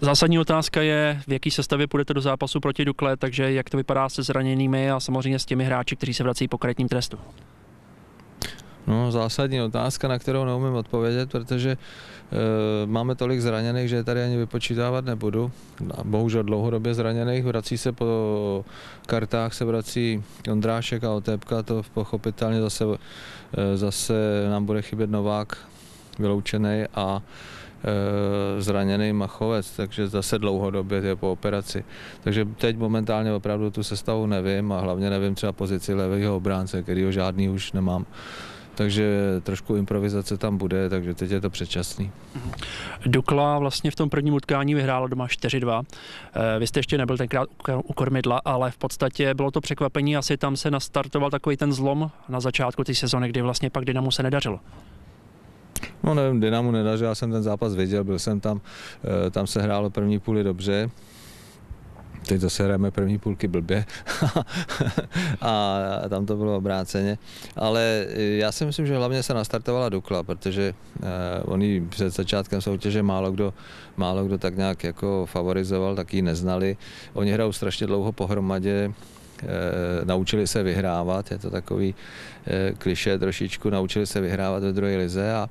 Zásadní otázka je, v jaký sestavě půjdete do zápasu proti Dukle, takže jak to vypadá se zraněnými a samozřejmě s těmi hráči, kteří se vrací po konkrétním trestu. No, zásadní otázka, na kterou neumím odpovědět, protože e, máme tolik zraněných, že tady ani vypočítávat nebudu. Bohužel dlouhodobě zraněných, vrací se po kartách, se vrací Ondrášek a Otépka, to pochopitelně zase, e, zase nám bude chybět Novák vyloučený a zraněný Machovec, takže zase dlouhodobě je po operaci. Takže teď momentálně opravdu tu sestavu nevím a hlavně nevím třeba pozici levého obránce, kterýho žádný už nemám takže trošku improvizace tam bude, takže teď je to předčasný. Dukla vlastně v tom prvním utkání vyhrála doma 4-2. Eh, vy jste ještě nebyl tenkrát u kormidla, ale v podstatě bylo to překvapení, asi tam se nastartoval takový ten zlom na začátku té sezony, kdy vlastně pak Dynamu se nedařilo. No nevím, Dynamu nedařilo, já jsem ten zápas viděl, byl jsem tam, eh, tam se hrálo první půli dobře, teď zase hrajeme první půlky blbě a tam to bylo obráceně. Ale já si myslím, že hlavně se nastartovala Dukla, protože uh, oni před začátkem soutěže málo kdo, málo kdo tak nějak jako favorizoval, tak ji neznali. Oni hrajou strašně dlouho pohromadě, naučili se vyhrávat, je to takový e, kliše trošičku, naučili se vyhrávat ve druhé lize a,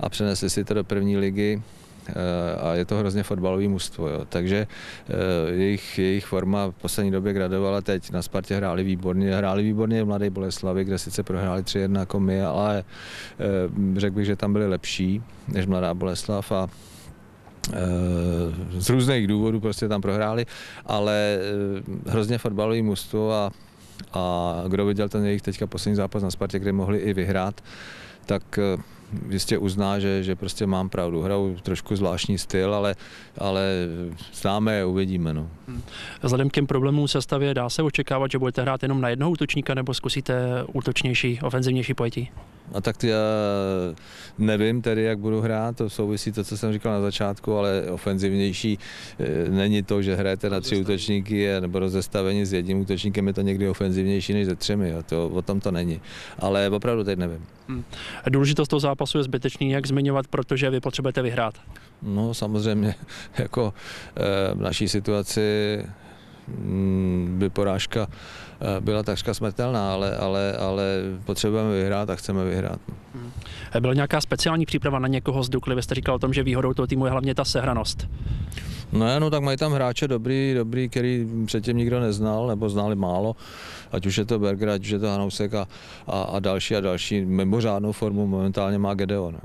a přenesli si to do první ligy Eh, a je to hrozně fotbalový mužstvo, jo. takže eh, jejich, jejich forma v poslední době gradovala teď. Na Spartě hráli výborně, hráli výborně v Mladé Boleslavi, kde sice prohráli 3-1 jako my, ale eh, řekl bych, že tam byli lepší než Mladá Boleslav a z různých důvodů prostě tam prohráli, ale hrozně fotbalový mužstvo a, a kdo viděl ten jejich teďka poslední zápas na Spartě, kde mohli i vyhrát, tak jistě uzná, že, že prostě mám pravdu. Hraju trošku zvláštní styl, ale, ale známe je, uvidíme. No. Hmm. Vzhledem k těm problémům sestavě dá se očekávat, že budete hrát jenom na jednoho útočníka nebo zkusíte útočnější, ofenzivnější pojetí? A tak já nevím tedy, jak budu hrát, to souvisí to, co jsem říkal na začátku, ale ofenzivnější e, není to, že hrajete na tři útočníky nebo rozestavení s jedním útočníkem, je to někdy ofenzivnější než ze třemi, jo. To, o tom to není. Ale opravdu teď nevím. Hmm. Důležitost toho zápasu je zbytečný, jak zmiňovat, protože vy potřebujete vyhrát. No samozřejmě, jako e, v naší situaci by porážka eh, byla takřka smrtelná, ale, ale, ale potřebujeme vyhrát a chceme vyhrát. No. Hmm. Byla nějaká speciální příprava na někoho z Dukly? Vy jste říkal o tom, že výhodou toho týmu je hlavně ta sehranost. No, no tak mají tam hráče dobrý, dobrý, který předtím nikdo neznal, nebo znali málo, ať už je to Berger, ať už je to Hanousek a, a, a další a další. Mimořádnou formu momentálně má Gedeon.